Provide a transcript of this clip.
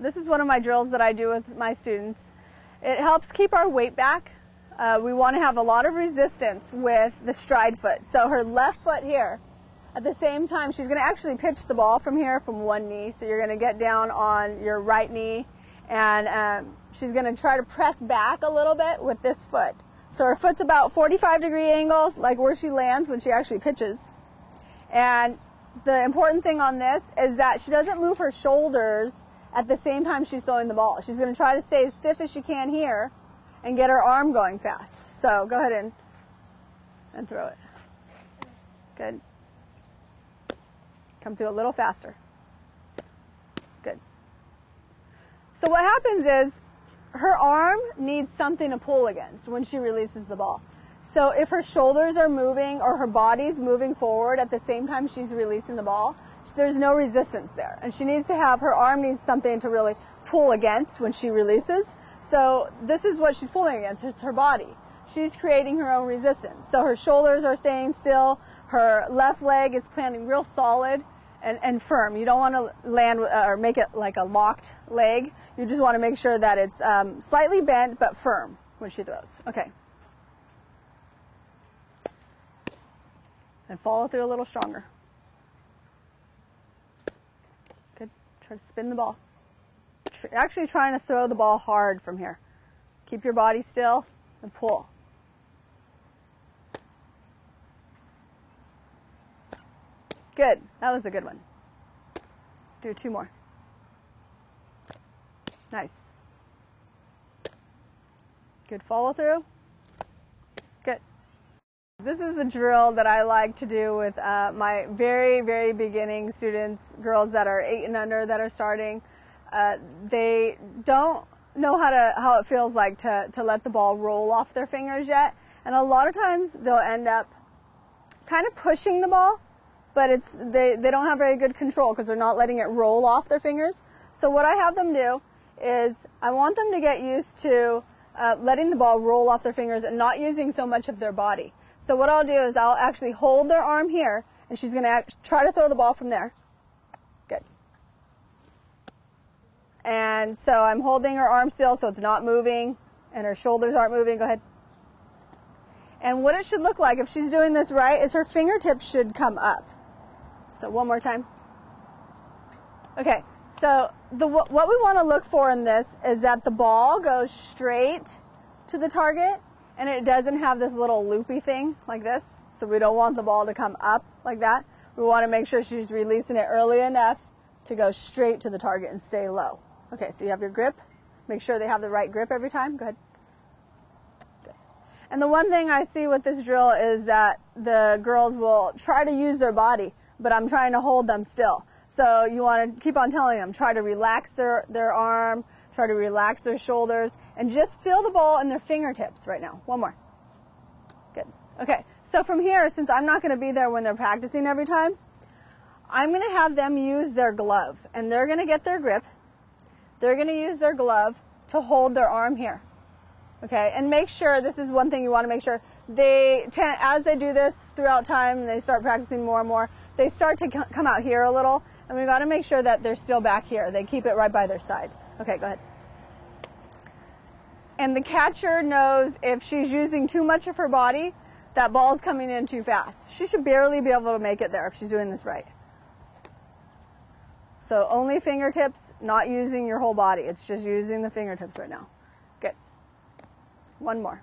this is one of my drills that I do with my students. It helps keep our weight back. Uh, we want to have a lot of resistance with the stride foot. So her left foot here, at the same time, she's going to actually pitch the ball from here from one knee. So you're going to get down on your right knee and um, she's going to try to press back a little bit with this foot. So her foot's about 45 degree angles, like where she lands when she actually pitches. And the important thing on this is that she doesn't move her shoulders at the same time she's throwing the ball. She's going to try to stay as stiff as she can here and get her arm going fast. So go ahead and, and throw it. Good. Come through a little faster. Good. So what happens is her arm needs something to pull against when she releases the ball. So if her shoulders are moving or her body's moving forward at the same time she's releasing the ball, there's no resistance there. And she needs to have, her arm needs something to really pull against when she releases. So this is what she's pulling against, it's her body. She's creating her own resistance. So her shoulders are staying still, her left leg is planting real solid and, and firm. You don't want to land uh, or make it like a locked leg. You just want to make sure that it's um, slightly bent but firm when she throws. Okay. And follow through a little stronger. Good. Try to spin the ball. Actually trying to throw the ball hard from here. Keep your body still and pull. Good. That was a good one. Do two more. Nice. Good follow through. This is a drill that I like to do with uh, my very, very beginning students, girls that are eight and under that are starting. Uh, they don't know how to how it feels like to, to let the ball roll off their fingers yet. And a lot of times they'll end up kind of pushing the ball but it's they, they don't have very good control because they're not letting it roll off their fingers. So what I have them do is I want them to get used to uh, letting the ball roll off their fingers and not using so much of their body. So what I'll do is I'll actually hold their arm here and she's going to try to throw the ball from there. Good. And so I'm holding her arm still so it's not moving and her shoulders aren't moving. Go ahead. And what it should look like if she's doing this right is her fingertips should come up. So one more time. Okay, so the, what we want to look for in this is that the ball goes straight to the target and it doesn't have this little loopy thing like this. So we don't want the ball to come up like that. We want to make sure she's releasing it early enough to go straight to the target and stay low. Okay, so you have your grip. Make sure they have the right grip every time. Go ahead. Good. And the one thing I see with this drill is that the girls will try to use their body but I'm trying to hold them still. So you want to keep on telling them, try to relax their, their arm, try to relax their shoulders, and just feel the ball in their fingertips right now. One more. Good. Okay, so from here, since I'm not going to be there when they're practicing every time, I'm going to have them use their glove, and they're going to get their grip. They're going to use their glove to hold their arm here. Okay, and make sure, this is one thing you want to make sure, they as they do this throughout time, they start practicing more and more, they start to come out here a little, and we've got to make sure that they're still back here. They keep it right by their side. Okay, go ahead. And the catcher knows if she's using too much of her body, that ball's coming in too fast. She should barely be able to make it there if she's doing this right. So only fingertips, not using your whole body. It's just using the fingertips right now. Good. One more.